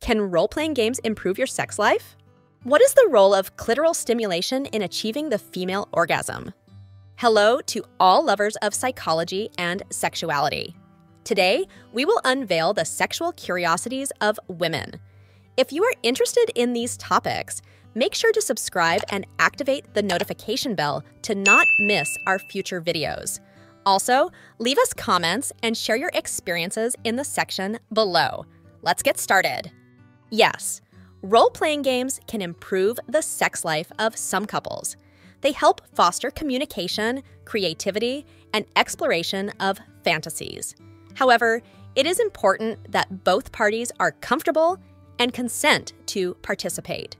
Can role playing games improve your sex life? What is the role of clitoral stimulation in achieving the female orgasm? Hello to all lovers of psychology and sexuality. Today, we will unveil the sexual curiosities of women. If you are interested in these topics, make sure to subscribe and activate the notification bell to not miss our future videos. Also, leave us comments and share your experiences in the section below. Let's get started. Yes, role playing games can improve the sex life of some couples. They help foster communication, creativity, and exploration of fantasies. However, it is important that both parties are comfortable and consent to participate.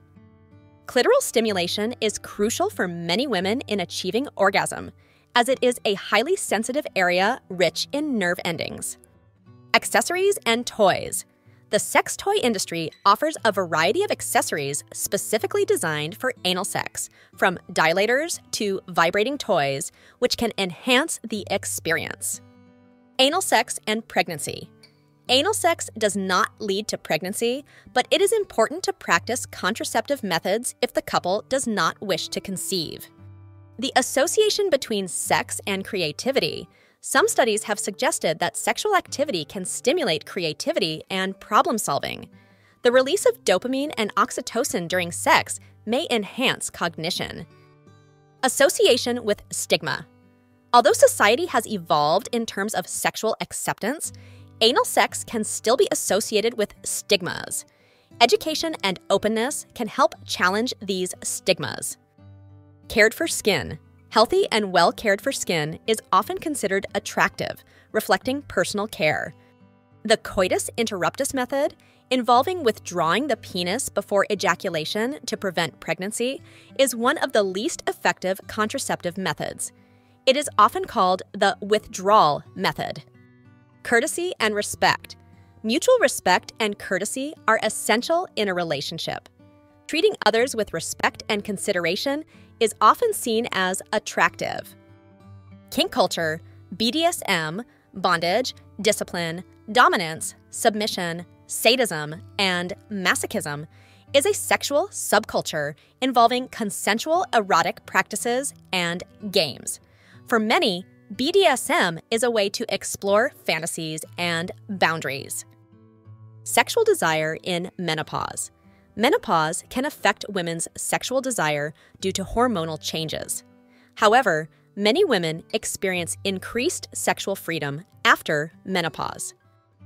Clitoral stimulation is crucial for many women in achieving orgasm, as it is a highly sensitive area rich in nerve endings. Accessories and toys the sex toy industry offers a variety of accessories specifically designed for anal sex, from dilators to vibrating toys, which can enhance the experience. Anal sex and pregnancy. Anal sex does not lead to pregnancy, but it is important to practice contraceptive methods if the couple does not wish to conceive. The association between sex and creativity some studies have suggested that sexual activity can stimulate creativity and problem solving. The release of dopamine and oxytocin during sex may enhance cognition. Association with stigma. Although society has evolved in terms of sexual acceptance, anal sex can still be associated with stigmas. Education and openness can help challenge these stigmas. Cared for skin. Healthy and well cared for skin is often considered attractive, reflecting personal care. The coitus interruptus method, involving withdrawing the penis before ejaculation to prevent pregnancy, is one of the least effective contraceptive methods. It is often called the withdrawal method. Courtesy and respect. Mutual respect and courtesy are essential in a relationship. Treating others with respect and consideration is often seen as attractive. Kink culture, BDSM, bondage, discipline, dominance, submission, sadism, and masochism is a sexual subculture involving consensual erotic practices and games. For many, BDSM is a way to explore fantasies and boundaries. Sexual desire in menopause. Menopause can affect women's sexual desire due to hormonal changes. However, many women experience increased sexual freedom after menopause.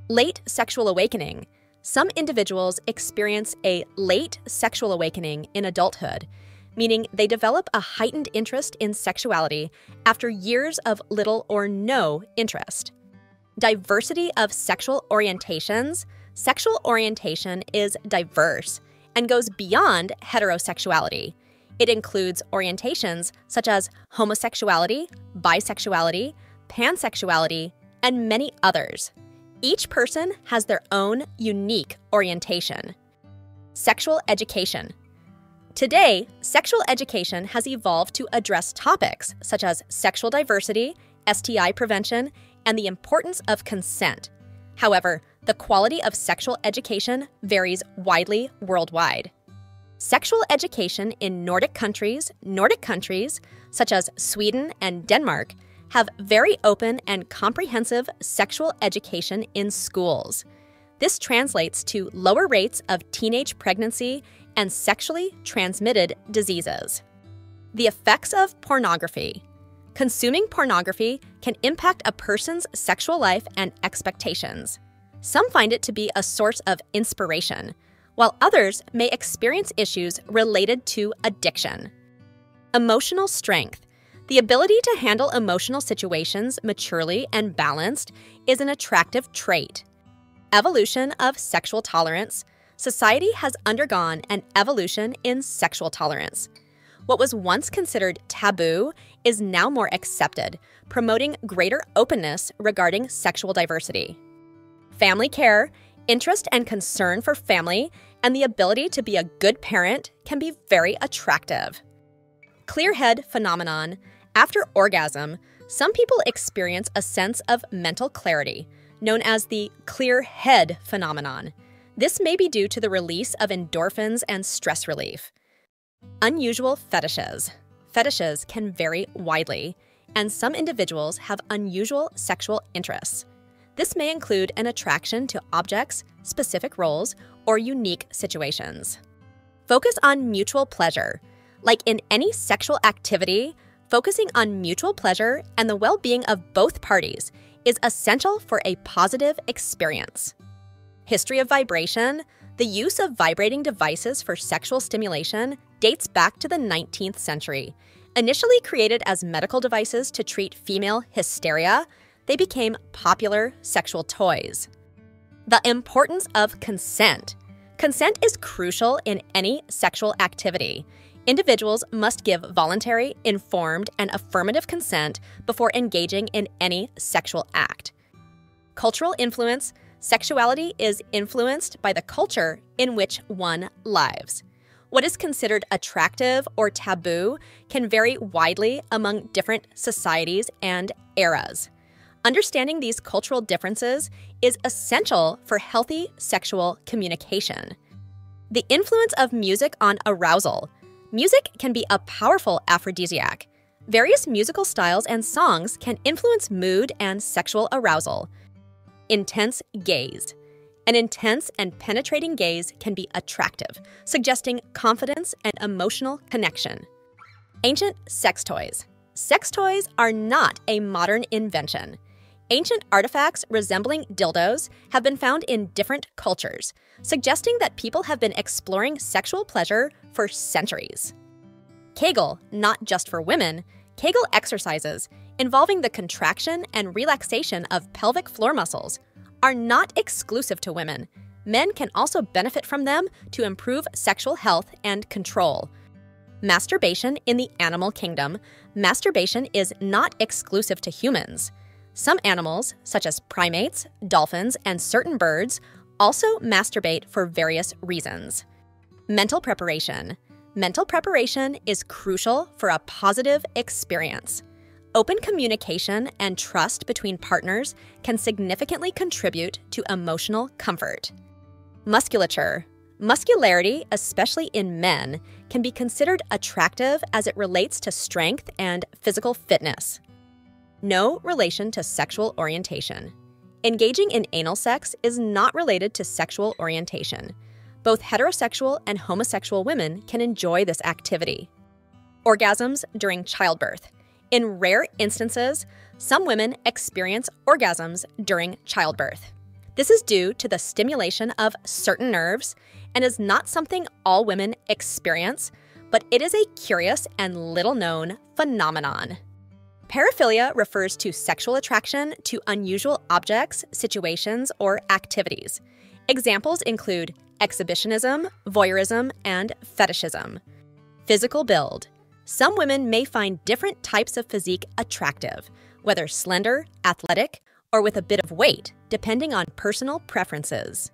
Late sexual awakening. Some individuals experience a late sexual awakening in adulthood, meaning they develop a heightened interest in sexuality after years of little or no interest. Diversity of sexual orientations. Sexual orientation is diverse and goes beyond heterosexuality. It includes orientations such as homosexuality, bisexuality, pansexuality, and many others. Each person has their own unique orientation. Sexual education. Today, sexual education has evolved to address topics such as sexual diversity, STI prevention, and the importance of consent. However, the quality of sexual education varies widely worldwide. Sexual education in Nordic countries, Nordic countries such as Sweden and Denmark, have very open and comprehensive sexual education in schools. This translates to lower rates of teenage pregnancy and sexually transmitted diseases. The effects of pornography. Consuming pornography can impact a person's sexual life and expectations. Some find it to be a source of inspiration, while others may experience issues related to addiction. Emotional strength. The ability to handle emotional situations maturely and balanced is an attractive trait. Evolution of sexual tolerance. Society has undergone an evolution in sexual tolerance. What was once considered taboo is now more accepted, promoting greater openness regarding sexual diversity family care, interest and concern for family, and the ability to be a good parent can be very attractive. Clear head phenomenon. After orgasm, some people experience a sense of mental clarity, known as the clear head phenomenon. This may be due to the release of endorphins and stress relief. Unusual fetishes. Fetishes can vary widely, and some individuals have unusual sexual interests. This may include an attraction to objects, specific roles, or unique situations. Focus on mutual pleasure. Like in any sexual activity, focusing on mutual pleasure and the well being of both parties is essential for a positive experience. History of vibration The use of vibrating devices for sexual stimulation dates back to the 19th century. Initially created as medical devices to treat female hysteria, they became popular sexual toys. The importance of consent. Consent is crucial in any sexual activity. Individuals must give voluntary, informed, and affirmative consent before engaging in any sexual act. Cultural influence sexuality is influenced by the culture in which one lives. What is considered attractive or taboo can vary widely among different societies and eras. Understanding these cultural differences is essential for healthy sexual communication. The influence of music on arousal. Music can be a powerful aphrodisiac. Various musical styles and songs can influence mood and sexual arousal. Intense gaze. An intense and penetrating gaze can be attractive, suggesting confidence and emotional connection. Ancient sex toys. Sex toys are not a modern invention. Ancient artifacts resembling dildos have been found in different cultures, suggesting that people have been exploring sexual pleasure for centuries. Kegel, not just for women, Kegel exercises involving the contraction and relaxation of pelvic floor muscles, are not exclusive to women. Men can also benefit from them to improve sexual health and control. Masturbation in the animal kingdom, masturbation is not exclusive to humans. Some animals, such as primates, dolphins, and certain birds, also masturbate for various reasons. Mental preparation. Mental preparation is crucial for a positive experience. Open communication and trust between partners can significantly contribute to emotional comfort. Musculature. Muscularity, especially in men, can be considered attractive as it relates to strength and physical fitness. No relation to sexual orientation. Engaging in anal sex is not related to sexual orientation. Both heterosexual and homosexual women can enjoy this activity. Orgasms during childbirth. In rare instances, some women experience orgasms during childbirth. This is due to the stimulation of certain nerves and is not something all women experience, but it is a curious and little known phenomenon. Paraphilia refers to sexual attraction to unusual objects, situations, or activities. Examples include exhibitionism, voyeurism, and fetishism. Physical build some women may find different types of physique attractive, whether slender, athletic, or with a bit of weight, depending on personal preferences.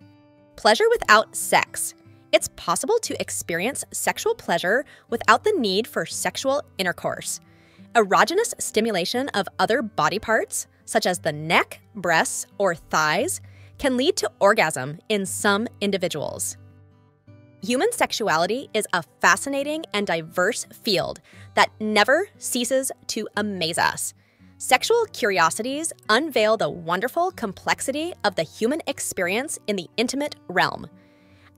Pleasure without sex. It's possible to experience sexual pleasure without the need for sexual intercourse. Erogenous stimulation of other body parts, such as the neck, breasts, or thighs, can lead to orgasm in some individuals. Human sexuality is a fascinating and diverse field that never ceases to amaze us. Sexual curiosities unveil the wonderful complexity of the human experience in the intimate realm.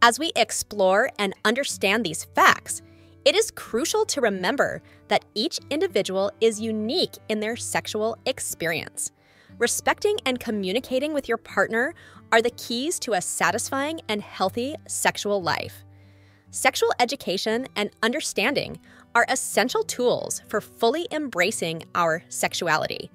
As we explore and understand these facts, it is crucial to remember that each individual is unique in their sexual experience. Respecting and communicating with your partner are the keys to a satisfying and healthy sexual life. Sexual education and understanding are essential tools for fully embracing our sexuality.